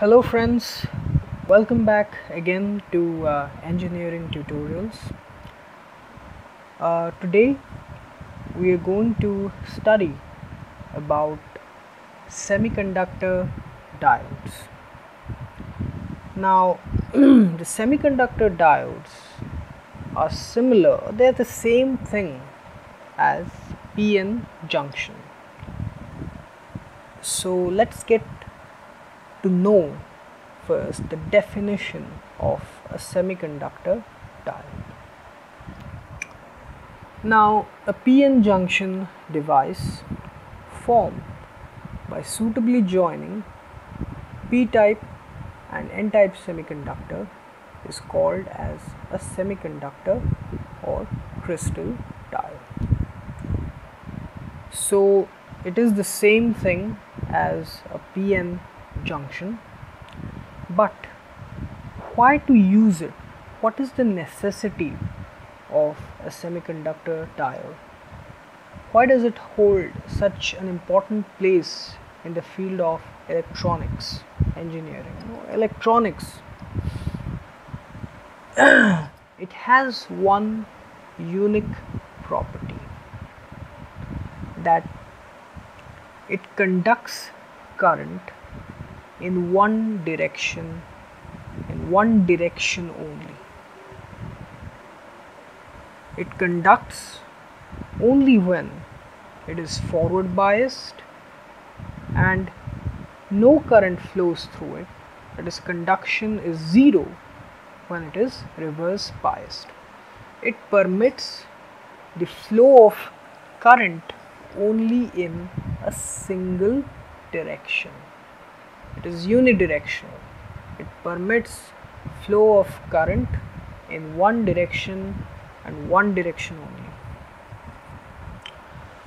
Hello friends, welcome back again to uh, engineering tutorials. Uh, today we are going to study about semiconductor diodes. Now the semiconductor diodes are similar, they are the same thing as PN junction. So let's get to know first the definition of a semiconductor diode. Now, a PN junction device formed by suitably joining p-type and n-type semiconductor is called as a semiconductor or crystal diode. So, it is the same thing as a PN junction. But why to use it? What is the necessity of a semiconductor diode? Why does it hold such an important place in the field of electronics engineering? Electronics it has one unique property that it conducts current in one direction in one direction only. It conducts only when it is forward biased and no current flows through it. That is conduction is zero when it is reverse biased. It permits the flow of current only in a single direction it is unidirectional. It permits flow of current in one direction and one direction only.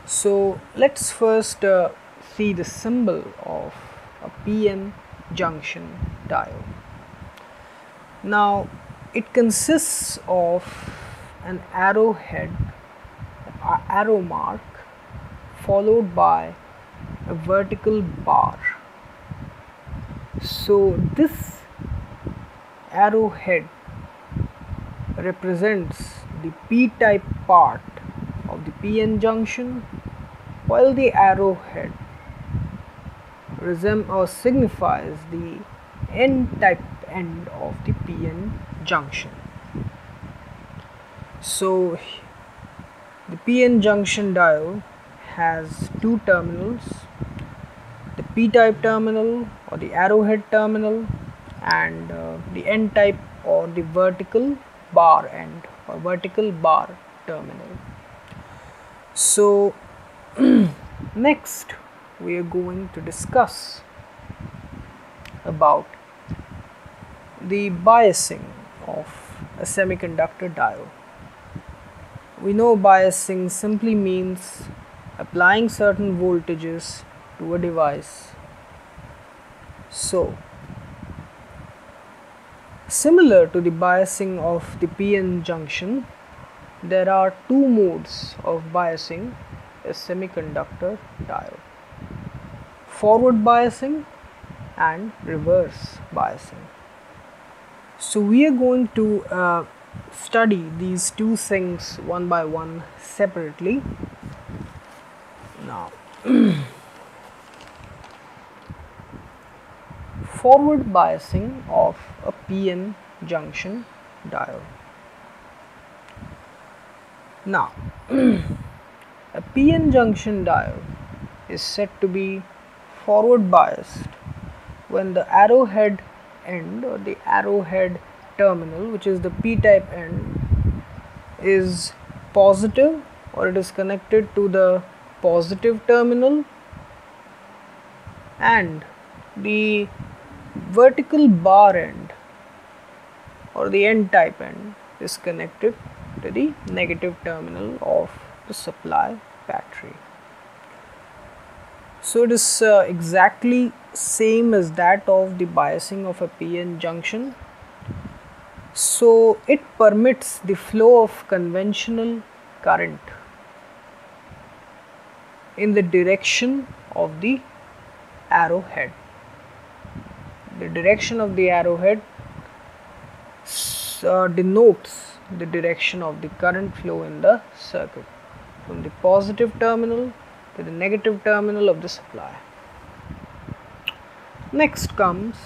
So let's first uh, see the symbol of a PN junction diode. Now it consists of an arrowhead arrow mark followed by a vertical bar so this arrowhead represents the p-type part of the pn junction while the arrowhead resem- or signifies the n-type end of the pn junction. So the pn junction diode has two terminals the p-type terminal or the arrowhead terminal and uh, the n-type or the vertical bar end or vertical bar terminal so next we are going to discuss about the biasing of a semiconductor diode we know biasing simply means applying certain voltages to a device. So, similar to the biasing of the PN junction, there are two modes of biasing a semiconductor diode forward biasing and reverse biasing. So, we are going to uh, study these two things one by one separately. Now, forward biasing of a PN junction diode. Now, a PN junction diode is said to be forward biased when the arrowhead end or the arrowhead terminal which is the p type end is positive or it is connected to the positive terminal and the vertical bar end or the n type end is connected to the negative terminal of the supply battery. So it is uh, exactly same as that of the biasing of a PN junction. So it permits the flow of conventional current in the direction of the arrowhead the direction of the arrowhead uh, denotes the direction of the current flow in the circuit from the positive terminal to the negative terminal of the supply. Next comes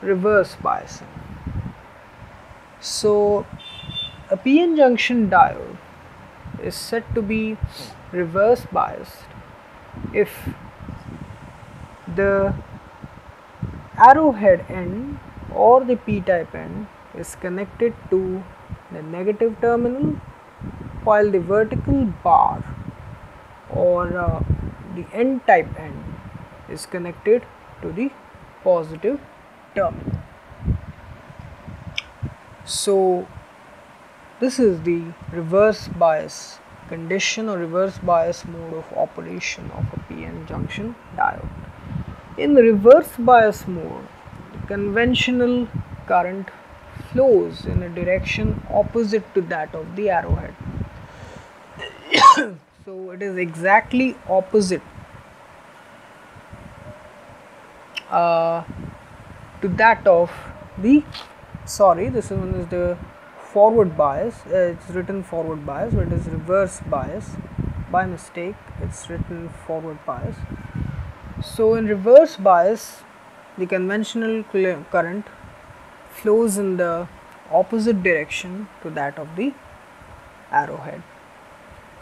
reverse biasing. So a PN junction diode is said to be reverse biased if the arrowhead end or the p-type end is connected to the negative terminal while the vertical bar or uh, the n-type end is connected to the positive terminal. So this is the reverse bias condition or reverse bias mode of operation of a PN junction diode. In reverse bias mode, conventional current flows in a direction opposite to that of the arrowhead. so it is exactly opposite uh, to that of the sorry this one is the forward bias. Uh, it's written forward bias but it is reverse bias. By mistake it's written forward bias so in reverse bias the conventional current flows in the opposite direction to that of the arrowhead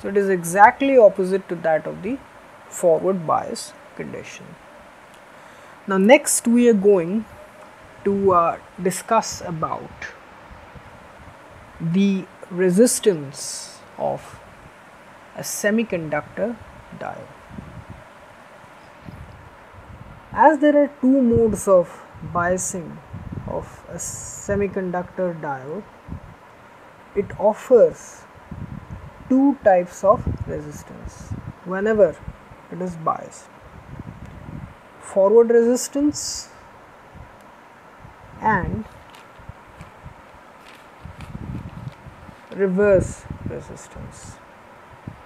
so it is exactly opposite to that of the forward bias condition now next we are going to uh, discuss about the resistance of a semiconductor diode. As there are two modes of biasing of a semiconductor diode, it offers two types of resistance whenever it is biased forward resistance and reverse resistance.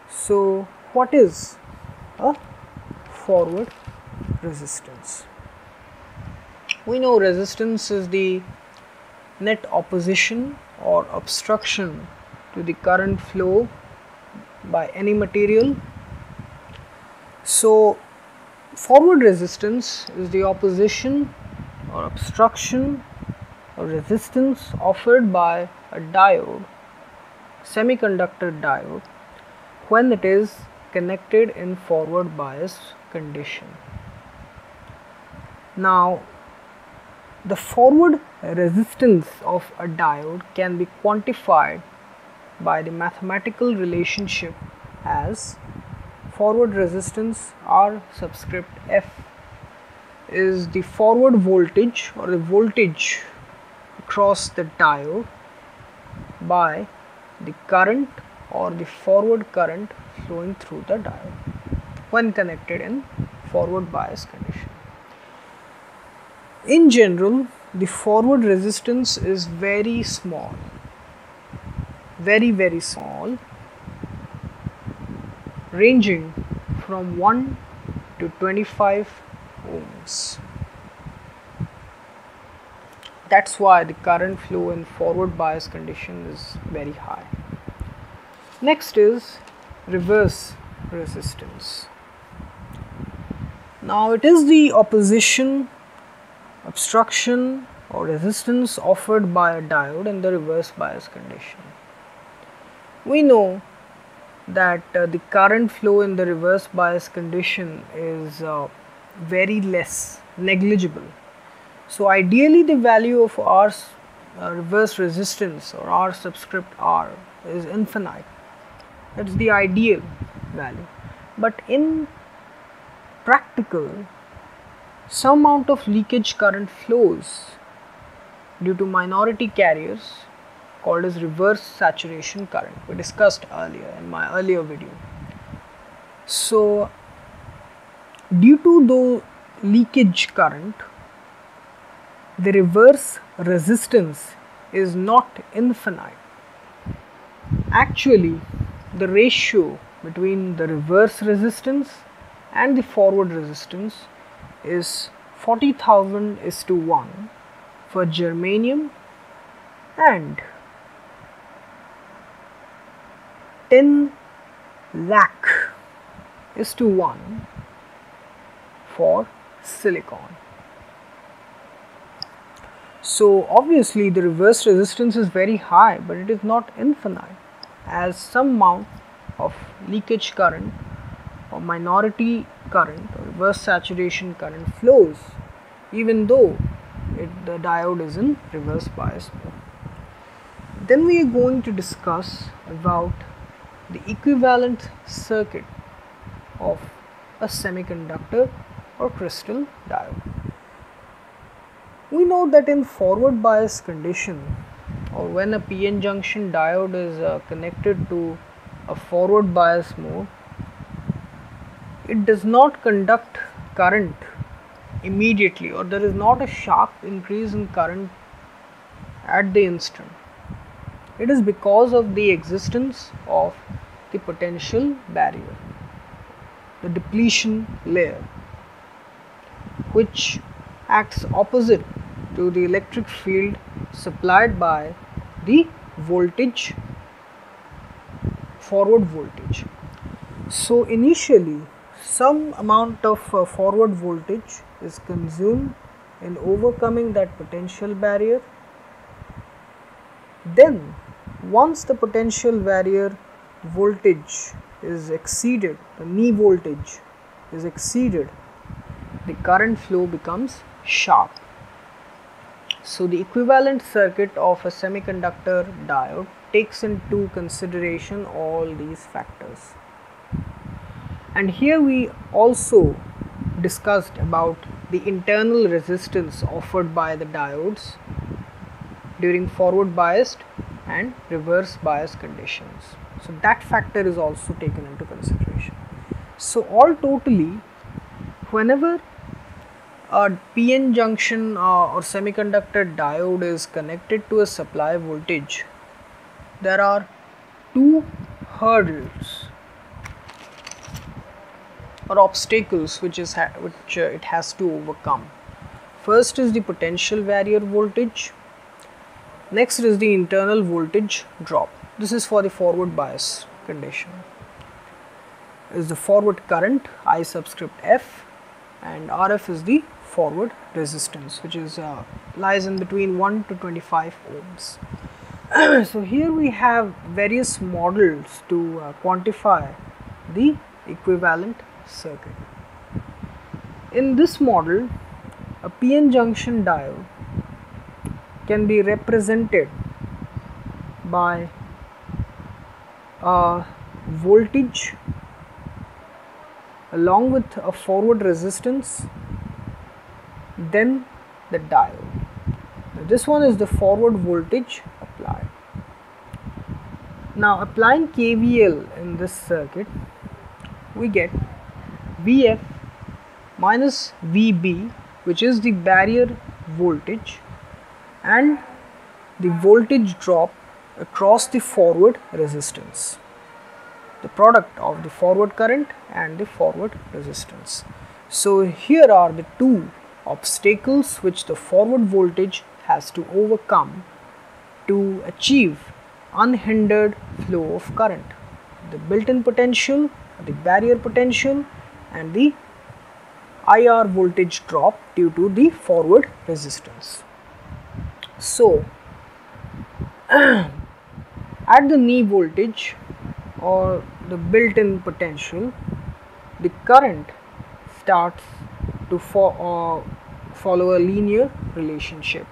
So, what is a forward resistance? We know resistance is the net opposition or obstruction to the current flow by any material. So, forward resistance is the opposition or obstruction or resistance offered by a diode semiconductor diode when it is connected in forward bias condition. Now the forward resistance of a diode can be quantified by the mathematical relationship as forward resistance R subscript F is the forward voltage or the voltage across the diode by the current or the forward current flowing through the diode when connected in forward bias condition. In general, the forward resistance is very small, very very small, ranging from 1 to 25 ohms. That's why the current flow in forward bias condition is very high. Next is reverse resistance. Now it is the opposition, obstruction or resistance offered by a diode in the reverse bias condition. We know that uh, the current flow in the reverse bias condition is uh, very less, negligible so ideally the value of R uh, reverse resistance or R subscript R is infinite. That's the ideal value. But in practical, some amount of leakage current flows due to minority carriers called as reverse saturation current we discussed earlier in my earlier video. So due to the leakage current the reverse resistance is not infinite. Actually, the ratio between the reverse resistance and the forward resistance is 40,000 is to 1 for germanium and 10 lakh is to 1 for silicon. So obviously the reverse resistance is very high but it is not infinite as some amount of leakage current or minority current or reverse saturation current flows even though it, the diode is in reverse bias mode. Then we are going to discuss about the equivalent circuit of a semiconductor or crystal diode. We know that in forward bias condition or when a PN junction diode is uh, connected to a forward bias mode, it does not conduct current immediately or there is not a sharp increase in current at the instant. It is because of the existence of the potential barrier, the depletion layer, which acts opposite to the electric field supplied by the voltage forward voltage. So initially some amount of uh, forward voltage is consumed in overcoming that potential barrier. Then once the potential barrier voltage is exceeded, the knee voltage is exceeded, the current flow becomes sharp. So the equivalent circuit of a semiconductor diode takes into consideration all these factors. And here we also discussed about the internal resistance offered by the diodes during forward biased and reverse bias conditions. So that factor is also taken into consideration. So all totally whenever a PN junction uh, or semiconductor diode is connected to a supply voltage, there are two hurdles or obstacles which is which uh, it has to overcome. First is the potential barrier voltage. Next is the internal voltage drop. This is for the forward bias condition. Is the forward current I subscript F and RF is the forward resistance which is uh, lies in between 1 to 25 ohms. so here we have various models to uh, quantify the equivalent circuit. In this model a PN junction diode can be represented by a voltage along with a forward resistance then the diode. Now this one is the forward voltage applied. Now applying KVL in this circuit we get Vf minus Vb which is the barrier voltage and the voltage drop across the forward resistance the product of the forward current and the forward resistance. So here are the two obstacles which the forward voltage has to overcome to achieve unhindered flow of current. The built-in potential, the barrier potential and the IR voltage drop due to the forward resistance. So, at the knee voltage or the built-in potential, the current starts to fo uh, follow a linear relationship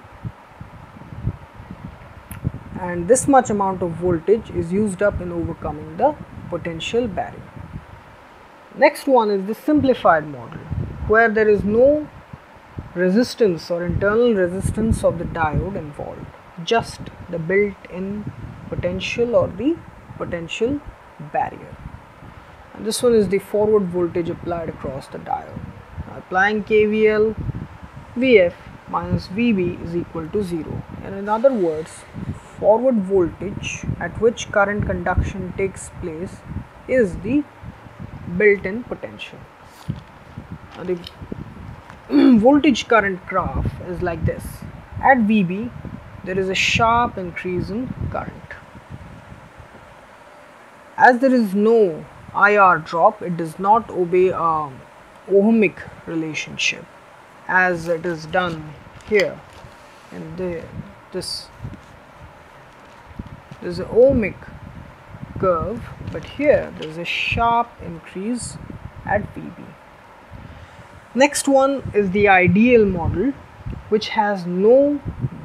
and this much amount of voltage is used up in overcoming the potential barrier. Next one is the simplified model where there is no resistance or internal resistance of the diode involved just the built-in potential or the potential barrier and this one is the forward voltage applied across the diode applying KVL, Vf minus Vb is equal to 0. And in other words, forward voltage at which current conduction takes place is the built-in potential. Now the voltage current graph is like this at VB there is a sharp increase in current as there is no IR drop it does not obey a ohmic relationship as it is done here in the this there's an ohmic curve but here there's a sharp increase at VB. Next one is the ideal model which has no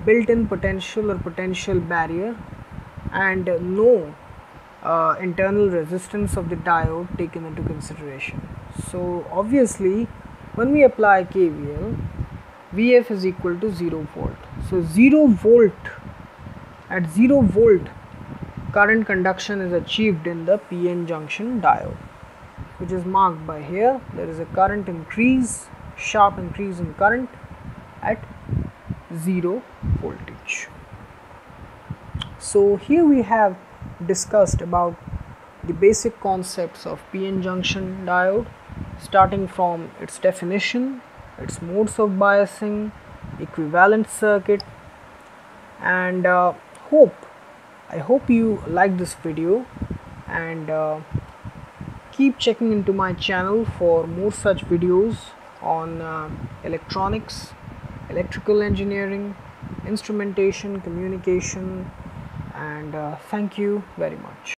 built-in potential or potential barrier and no uh, internal resistance of the diode taken into consideration. So obviously when we apply KVL Vf is equal to 0 volt. So 0 volt at 0 volt current conduction is achieved in the PN junction diode which is marked by here there is a current increase sharp increase in current at 0 voltage. So here we have discussed about the basic concepts of PN junction diode starting from its definition, its modes of biasing, equivalent circuit and uh, hope I hope you like this video and uh, keep checking into my channel for more such videos on uh, electronics, electrical engineering, instrumentation, communication and uh, thank you very much.